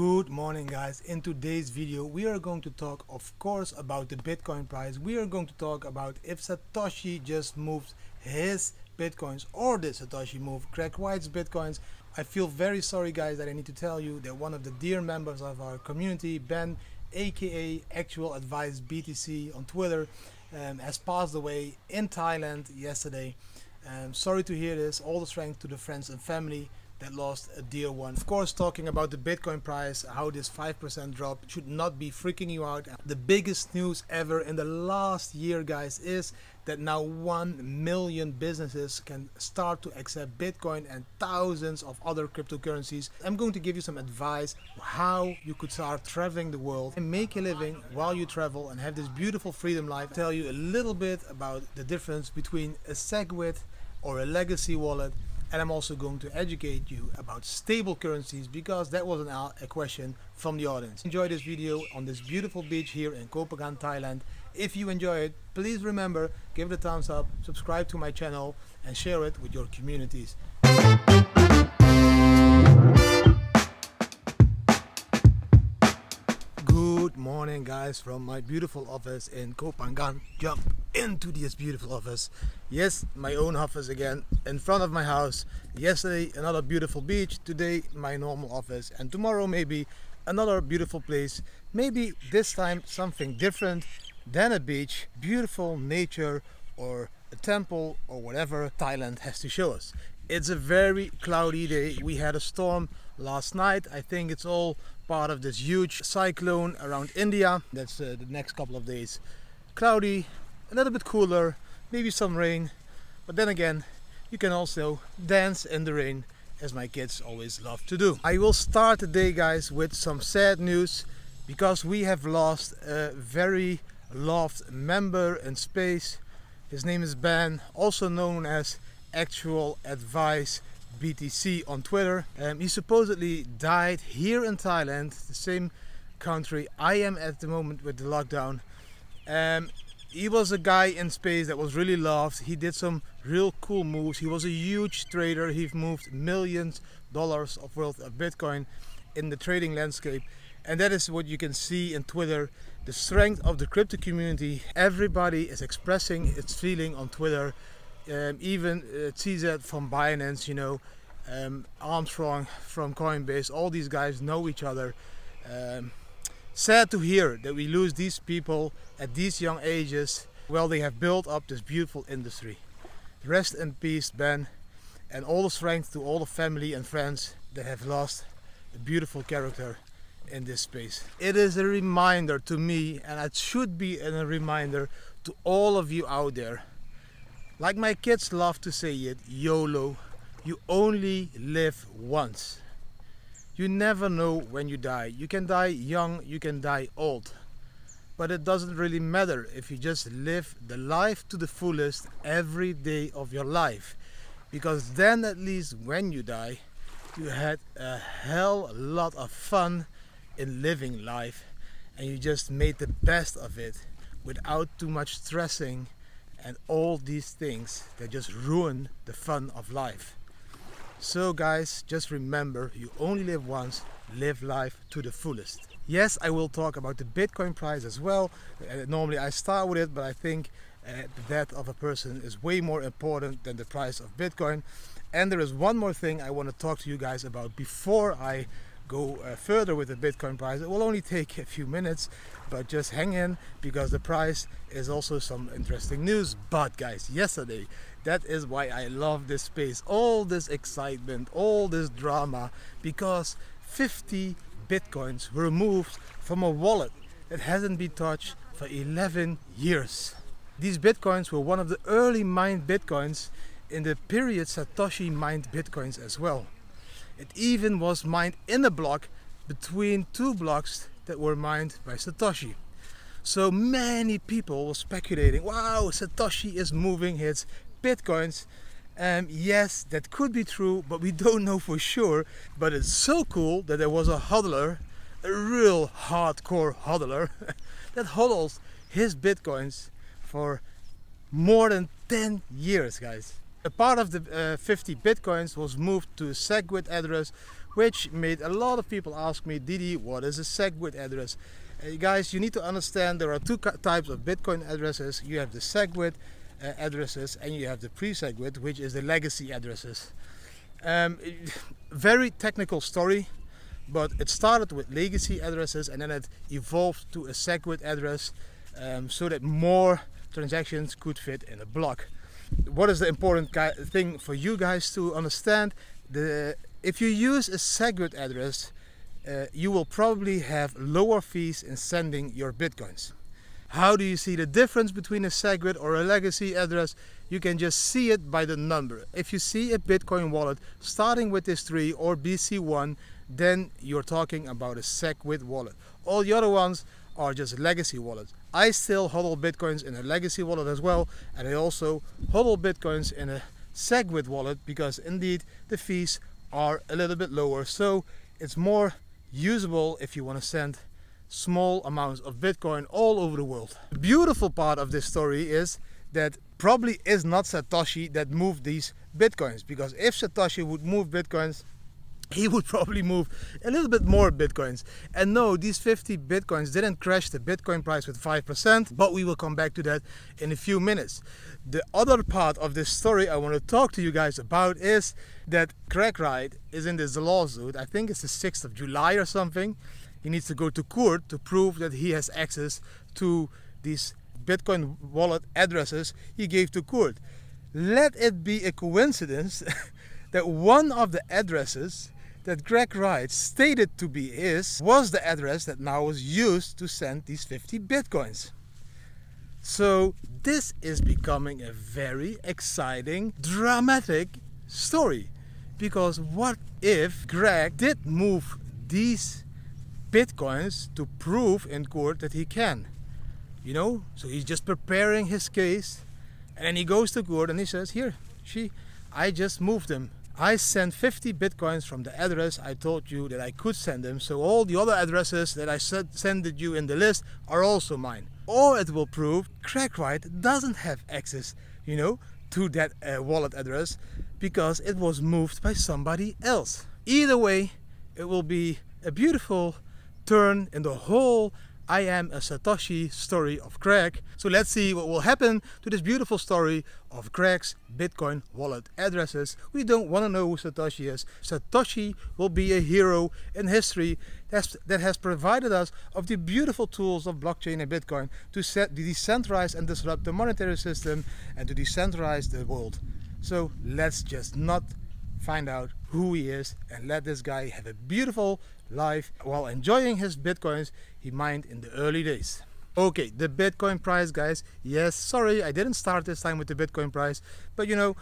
Good morning guys. In today's video we are going to talk of course about the Bitcoin price. We are going to talk about if Satoshi just moves his Bitcoins or did Satoshi move Craig Wright's Bitcoins. I feel very sorry guys that I need to tell you that one of the dear members of our community, Ben aka Actual Advice BTC on Twitter um, has passed away in Thailand yesterday. Um, sorry to hear this. All the strength to the friends and family that lost a dear one. Of course, talking about the Bitcoin price, how this 5% drop should not be freaking you out. The biggest news ever in the last year, guys, is that now 1 million businesses can start to accept Bitcoin and thousands of other cryptocurrencies. I'm going to give you some advice how you could start traveling the world and make a living while you travel and have this beautiful freedom life. tell you a little bit about the difference between a SegWit or a legacy wallet and I'm also going to educate you about stable currencies because that was an, uh, a question from the audience. Enjoy this video on this beautiful beach here in Koh Phangan, Thailand. If you enjoy it, please remember, give it a thumbs up, subscribe to my channel and share it with your communities. Morning guys from my beautiful office in Koh Phangan. Jump into this beautiful office. Yes, my own office again in front of my house. Yesterday another beautiful beach, today my normal office and tomorrow maybe another beautiful place. Maybe this time something different than a beach, beautiful nature or a temple or whatever Thailand has to show us. It's a very cloudy day. We had a storm last night. I think it's all part of this huge cyclone around India. That's uh, the next couple of days. Cloudy, a little bit cooler, maybe some rain. But then again, you can also dance in the rain as my kids always love to do. I will start the day guys with some sad news because we have lost a very loved member in space. His name is Ben, also known as Actual Advice BTC on Twitter. Um, he supposedly died here in Thailand, the same country I am at the moment with the lockdown. Um, he was a guy in space that was really loved. He did some real cool moves. He was a huge trader. He moved millions dollars of worth of Bitcoin in the trading landscape. And that is what you can see in Twitter. The strength of the crypto community. Everybody is expressing its feeling on Twitter. Um, even uh, CZ from Binance, you know, um, Armstrong from Coinbase, all these guys know each other. Um, sad to hear that we lose these people at these young ages. Well they have built up this beautiful industry. Rest in peace ben and all the strength to all the family and friends that have lost a beautiful character in this space. It is a reminder to me and it should be a reminder to all of you out there like my kids love to say it yolo you only live once you never know when you die. You can die young, you can die old. But it doesn't really matter if you just live the life to the fullest every day of your life. Because then at least when you die, you had a hell lot of fun in living life and you just made the best of it without too much stressing and all these things that just ruin the fun of life. So guys, just remember, you only live once, live life to the fullest. Yes, I will talk about the Bitcoin price as well. Uh, normally I start with it, but I think uh, the death of a person is way more important than the price of Bitcoin. And there is one more thing I want to talk to you guys about before I go uh, further with the Bitcoin price. It will only take a few minutes, but just hang in because the price is also some interesting news. But guys, yesterday, that is why I love this space. All this excitement, all this drama, because 50 Bitcoins were removed from a wallet that hasn't been touched for 11 years. These Bitcoins were one of the early mined Bitcoins in the period Satoshi mined Bitcoins as well. It even was mined in a block between two blocks that were mined by Satoshi. So many people were speculating, wow, Satoshi is moving his bitcoins. Um, yes, that could be true, but we don't know for sure. But it's so cool that there was a hodler, a real hardcore hodler, that hodls his bitcoins for more than 10 years, guys. A part of the uh, 50 bitcoins was moved to a SegWit address, which made a lot of people ask me, Didi, what is a SegWit address? Uh, guys, you need to understand there are two types of Bitcoin addresses. You have the SegWit uh, addresses and you have the pre-SegWit, which is the legacy addresses. Um, very technical story, but it started with legacy addresses and then it evolved to a SegWit address um, so that more transactions could fit in a block. What is the important thing for you guys to understand? The if you use a SegWit address, uh, you will probably have lower fees in sending your bitcoins. How do you see the difference between a SegWit or a legacy address? You can just see it by the number. If you see a Bitcoin wallet starting with this 3 or BC1, then you're talking about a SegWit wallet. All the other ones are just legacy wallets. I still hodl bitcoins in a legacy wallet as well, and I also hodl bitcoins in a SegWit wallet because indeed the fees are a little bit lower. So it's more usable if you want to send small amounts of Bitcoin all over the world. The beautiful part of this story is that probably is not Satoshi that moved these Bitcoins because if Satoshi would move Bitcoins, he would probably move a little bit more bitcoins. And no, these 50 bitcoins didn't crash the Bitcoin price with 5%, but we will come back to that in a few minutes. The other part of this story I want to talk to you guys about is that Craig Wright is in this lawsuit. I think it's the 6th of July or something. He needs to go to court to prove that he has access to these Bitcoin wallet addresses he gave to court. Let it be a coincidence that one of the addresses that Greg Wright stated to be his was the address that now was used to send these 50 bitcoins. So this is becoming a very exciting, dramatic story. Because what if Greg did move these bitcoins to prove in court that he can? You know, so he's just preparing his case and then he goes to court and he says, Here, she, I just moved them I sent 50 bitcoins from the address I told you that I could send them. So all the other addresses that I sent you in the list are also mine. Or it will prove Craig Wright doesn't have access, you know, to that uh, wallet address because it was moved by somebody else. Either way, it will be a beautiful turn in the whole I am a Satoshi story of Craig. So let's see what will happen to this beautiful story of Craig's Bitcoin wallet addresses. We don't want to know who Satoshi is. Satoshi will be a hero in history that has provided us of the beautiful tools of blockchain and Bitcoin to set to decentralize and disrupt the monetary system and to decentralize the world. So let's just not find out who he is and let this guy have a beautiful life while enjoying his bitcoins he mined in the early days. Okay, the Bitcoin price, guys. Yes, sorry, I didn't start this time with the Bitcoin price, but you know,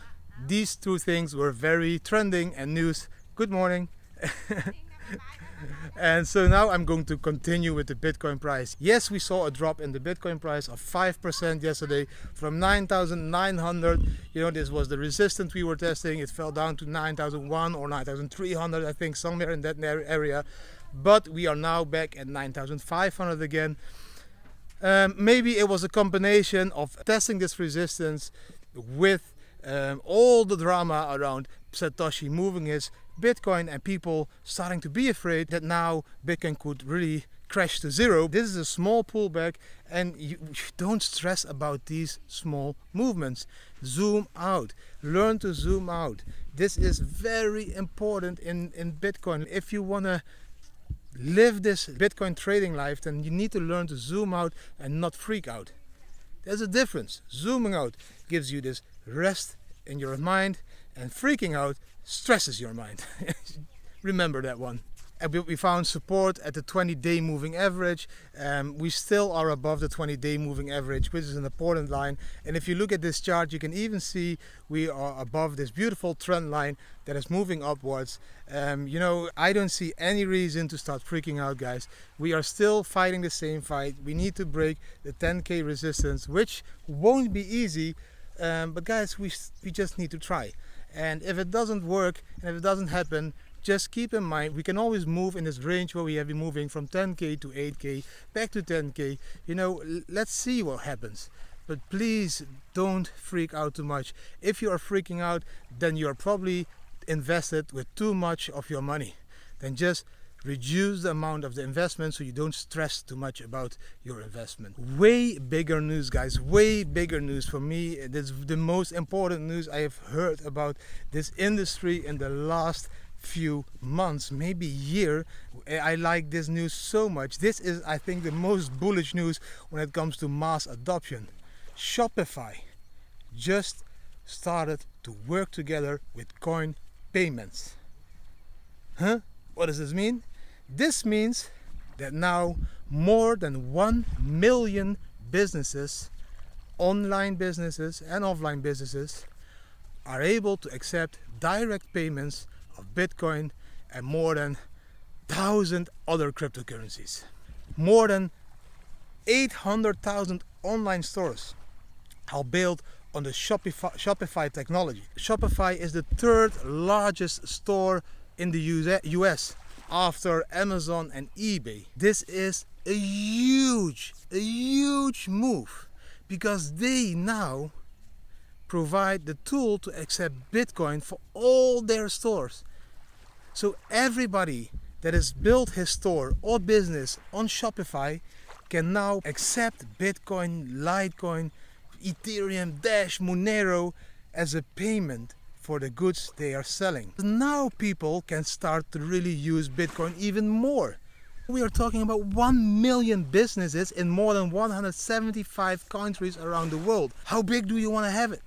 these two things were very trending and news. Good morning. and so now I'm going to continue with the Bitcoin price. Yes, we saw a drop in the Bitcoin price of 5% yesterday from 9,900. You know, this was the resistance we were testing. It fell down to 9,001 or 9,300, I think, somewhere in that area. But we are now back at 9,500 again. Um, maybe it was a combination of testing this resistance with um, all the drama around Satoshi moving his Bitcoin and people starting to be afraid that now Bitcoin could really crash to zero. This is a small pullback and you, don't stress about these small movements. Zoom out. Learn to zoom out. This is very important in, in Bitcoin. If you want to live this Bitcoin trading life, then you need to learn to zoom out and not freak out. There's a difference. Zooming out gives you this rest in your mind and freaking out stresses your mind. Remember that one. We found support at the 20 day moving average. Um, we still are above the 20 day moving average, which is an important line. And if you look at this chart, you can even see we are above this beautiful trend line that is moving upwards. Um, you know, I don't see any reason to start freaking out, guys. We are still fighting the same fight. We need to break the 10k resistance, which won't be easy um, but guys, we, we just need to try. And if it doesn't work and if it doesn't happen, just keep in mind we can always move in this range where we have been moving from 10k to 8k back to 10k you know let's see what happens. But please don't freak out too much. If you are freaking out then you are probably invested with too much of your money. Then just reduce the amount of the investment so you don't stress too much about your investment. Way bigger news, guys. Way bigger news for me. It's the most important news I have heard about this industry in the last few months, maybe year. I like this news so much. This is, I think, the most bullish news when it comes to mass adoption. Shopify just started to work together with coin payments. Huh? What does this mean? This means that now more than 1 million businesses, online businesses and offline businesses, are able to accept direct payments of Bitcoin and more than 1,000 other cryptocurrencies. More than 800,000 online stores are built on the Shopify, Shopify technology. Shopify is the third largest store in the US after Amazon and eBay. This is a huge, a huge move because they now provide the tool to accept Bitcoin for all their stores. So everybody that has built his store or business on Shopify can now accept Bitcoin, Litecoin, Ethereum, Dash, Monero as a payment for the goods they are selling. Now people can start to really use Bitcoin even more. We are talking about 1 million businesses in more than 175 countries around the world. How big do you want to have it?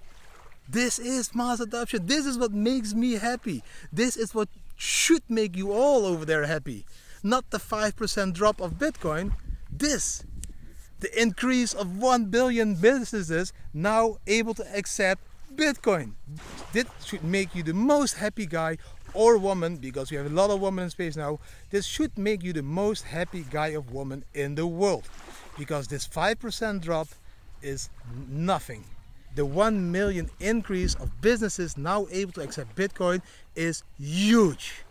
This is mass adoption. This is what makes me happy. This is what should make you all over there happy. Not the 5% drop of Bitcoin. This the increase of 1 billion businesses now able to accept Bitcoin. This should make you the most happy guy or woman, because we have a lot of women in space now, this should make you the most happy guy or woman in the world. Because this 5% drop is nothing. The 1 million increase of businesses now able to accept Bitcoin is huge.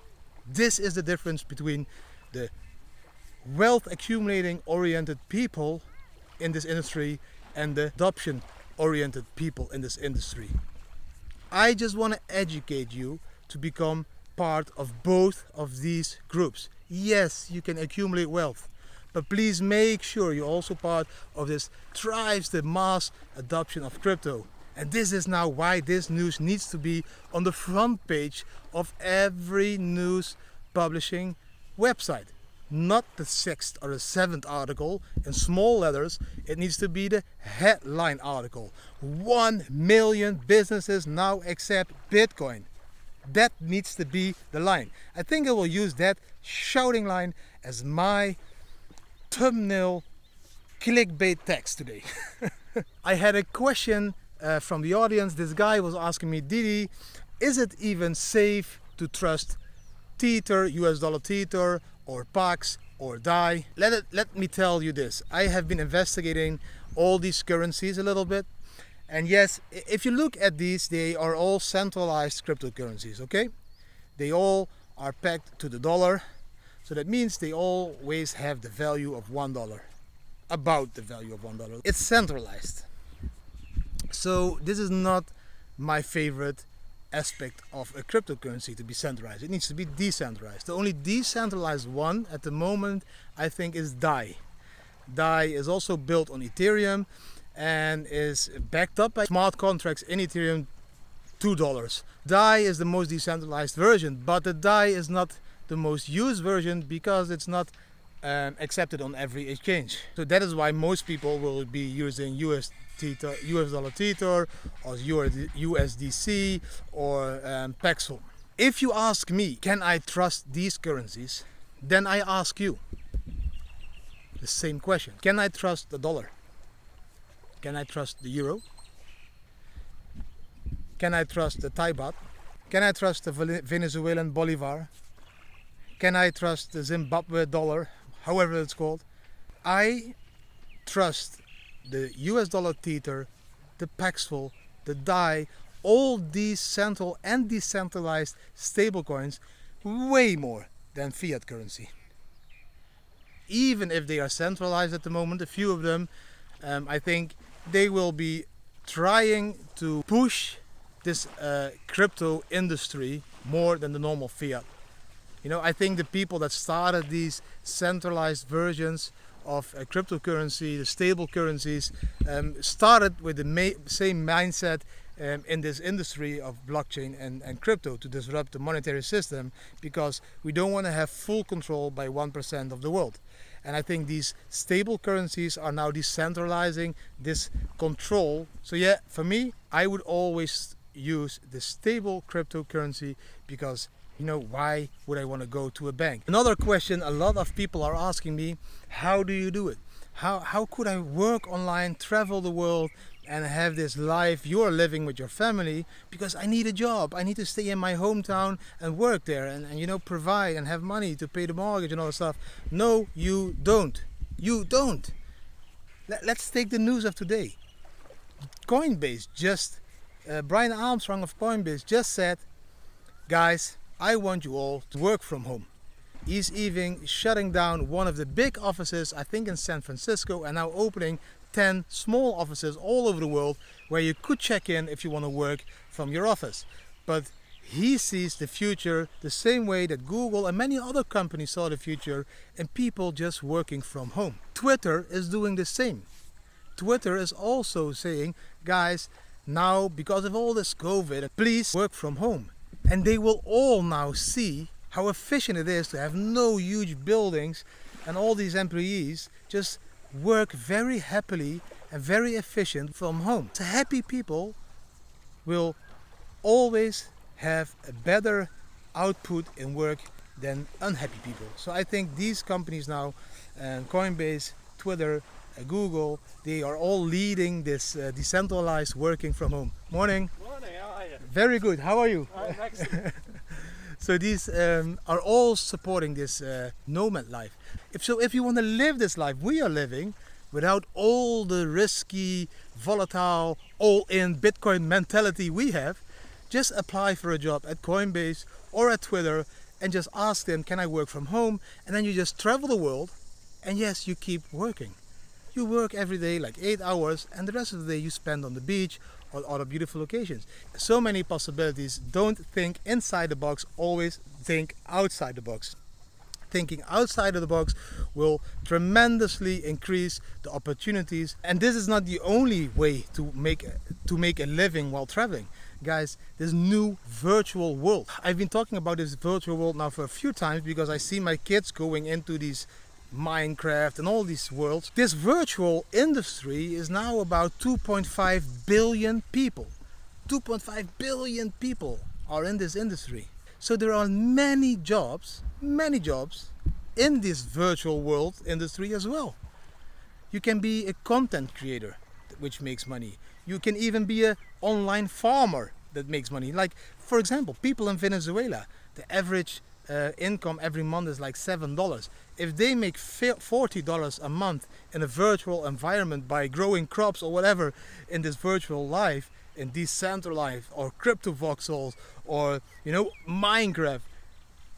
This is the difference between the wealth accumulating oriented people in this industry and the adoption oriented people in this industry. I just want to educate you to become part of both of these groups. Yes, you can accumulate wealth, but please make sure you're also part of this drives the mass adoption of crypto. And this is now why this news needs to be on the front page of every news publishing website not the sixth or the seventh article in small letters. It needs to be the headline article. One million businesses now accept Bitcoin. That needs to be the line. I think I will use that shouting line as my thumbnail clickbait text today. I had a question uh, from the audience. This guy was asking me, Didi, is it even safe to trust Tether, US dollar Tether, or Pax or DAI. Let, it, let me tell you this. I have been investigating all these currencies a little bit. And yes, if you look at these, they are all centralized cryptocurrencies, okay? They all are pegged to the dollar. So that means they always have the value of one dollar, about the value of one dollar. It's centralized. So this is not my favorite aspect of a cryptocurrency to be centralized. It needs to be decentralized. The only decentralized one at the moment, I think, is DAI. DAI is also built on Ethereum and is backed up by smart contracts in Ethereum $2. DAI is the most decentralized version, but the DAI is not the most used version because it's not um, accepted on every exchange. So that is why most people will be using US Tether, US dollar Tether or USDC or um, Paxful. If you ask me, can I trust these currencies? Then I ask you the same question. Can I trust the dollar? Can I trust the euro? Can I trust the Thai baht? Can I trust the Venezuelan bolivar? Can I trust the Zimbabwe dollar, however it's called? I trust the US dollar Tether, the Paxful, the DAI, all these central and decentralized stablecoins way more than fiat currency. Even if they are centralized at the moment, a few of them, um, I think they will be trying to push this uh, crypto industry more than the normal fiat You know, I think the people that started these centralized versions of uh, cryptocurrency, the stable currencies, um, started with the same mindset um, in this industry of blockchain and, and crypto to disrupt the monetary system because we don't want to have full control by 1% of the world. And I think these stable currencies are now decentralizing this control. So yeah, for me, I would always use the stable cryptocurrency because you know why would I want to go to a bank? Another question a lot of people are asking me, how do you do it? How, how could I work online, travel the world and have this life you're living with your family because I need a job. I need to stay in my hometown and work there and, and you know provide and have money to pay the mortgage and all that stuff. No, you don't. You don't. Let, us take the news of today. Coinbase just, uh, Brian Armstrong of Coinbase just said, guys, I want you all to work from home. He's even shutting down one of the big offices, I think in San Francisco, and now opening 10 small offices all over the world where you could check in if you want to work from your office. But he sees the future the same way that Google and many other companies saw the future in people just working from home. Twitter is doing the same. Twitter is also saying, guys, now because of all this COVID, please work from home. And they will all now see how efficient it is to have no huge buildings and all these employees just work very happily and very efficient from home. So happy people will always have a better output in work than unhappy people. So I think these companies now, Coinbase, Twitter, uh, Google, they are all leading this uh, decentralized working from home. Morning. Morning, how are you? Very good, how are you? I'm excellent. so these um, are all supporting this uh, nomad life. If so, if you want to live this life we are living, without all the risky, volatile, all-in Bitcoin mentality we have, just apply for a job at Coinbase or at Twitter and just ask them, can I work from home? And then you just travel the world and yes, you keep working. You work every day like eight hours and the rest of the day you spend on the beach or other beautiful locations. So many possibilities. Don't think inside the box, always think outside the box thinking outside of the box will tremendously increase the opportunities and this is not the only way to make to make a living while traveling guys this new virtual world i've been talking about this virtual world now for a few times because i see my kids going into these Minecraft and all these worlds. This virtual industry is now about 2.5 billion people. 2.5 billion people are in this industry. So there are many jobs, many jobs in this virtual world industry as well. You can be a content creator, which makes money. You can even be an online farmer that makes money. Like, for example, people in Venezuela, the average uh, income every month is like $7. If they make $40 a month in a virtual environment by growing crops or whatever in this virtual life, in Decentraland or Cryptovoxels or you know Minecraft,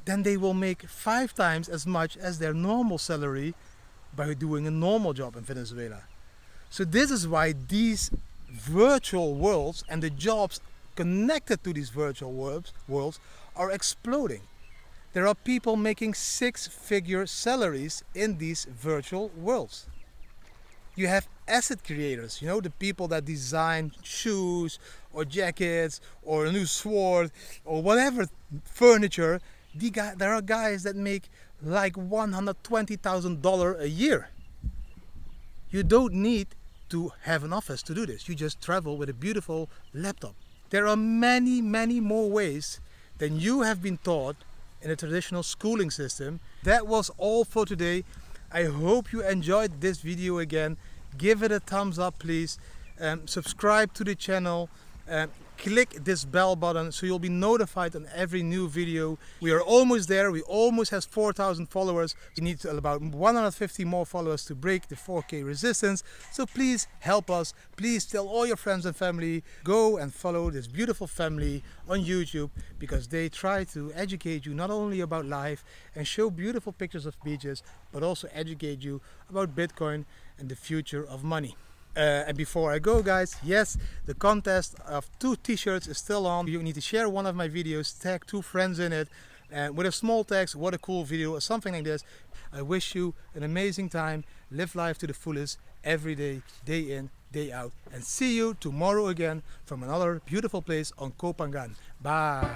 then they will make five times as much as their normal salary by doing a normal job in Venezuela. So this is why these virtual worlds and the jobs connected to these virtual worlds, worlds are exploding. There are people making six-figure salaries in these virtual worlds. You have asset creators, you know, the people that design shoes or jackets or a new sword or whatever furniture. There are guys that make like $120,000 a year. You don't need to have an office to do this. You just travel with a beautiful laptop. There are many, many more ways than you have been taught in a traditional schooling system. That was all for today. I hope you enjoyed this video again. Give it a thumbs up please. Um, subscribe to the channel. Um, click this bell button so you'll be notified on every new video. We are almost there. We almost have 4,000 followers. We need about 150 more followers to break the 4K resistance. So please help us. Please tell all your friends and family, go and follow this beautiful family on YouTube because they try to educate you not only about life and show beautiful pictures of beaches, but also educate you about Bitcoin and the future of money. Uh, and before I go guys, yes, the contest of two t-shirts is still on. You need to share one of my videos, tag two friends in it, and with a small text, what a cool video or something like this. I wish you an amazing time. Live life to the fullest every day, day in, day out. And see you tomorrow again from another beautiful place on Koh Phangan. Bye.